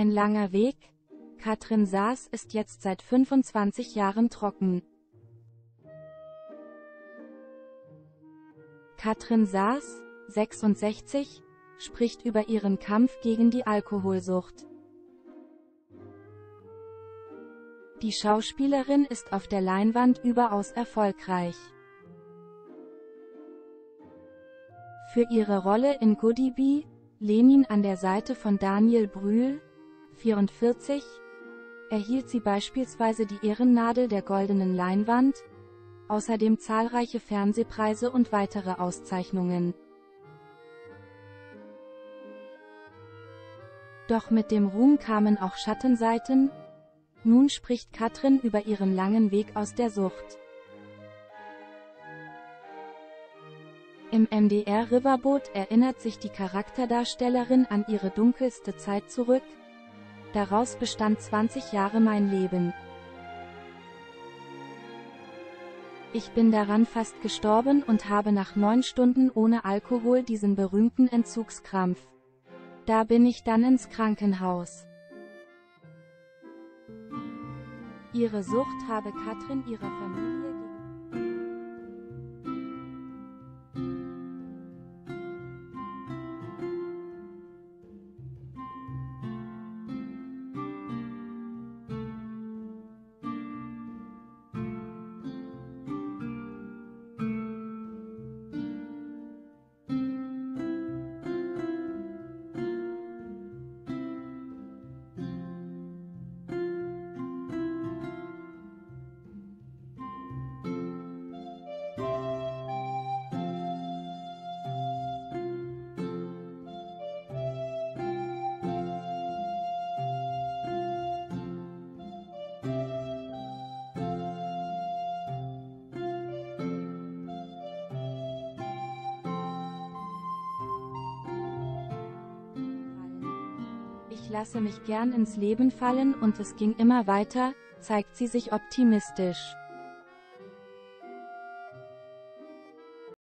Ein langer Weg, Katrin Saas ist jetzt seit 25 Jahren trocken. Katrin Saas, 66, spricht über ihren Kampf gegen die Alkoholsucht. Die Schauspielerin ist auf der Leinwand überaus erfolgreich. Für ihre Rolle in Goody Bee, Lenin an der Seite von Daniel Brühl, 44, erhielt sie beispielsweise die Ehrennadel der Goldenen Leinwand, außerdem zahlreiche Fernsehpreise und weitere Auszeichnungen. Doch mit dem Ruhm kamen auch Schattenseiten, nun spricht Katrin über ihren langen Weg aus der Sucht. Im MDR Riverboot erinnert sich die Charakterdarstellerin an ihre dunkelste Zeit zurück. Daraus bestand 20 Jahre mein Leben. Ich bin daran fast gestorben und habe nach neun Stunden ohne Alkohol diesen berühmten Entzugskrampf. Da bin ich dann ins Krankenhaus. Ihre Sucht habe Katrin ihrer Familie lasse mich gern ins Leben fallen und es ging immer weiter, zeigt sie sich optimistisch.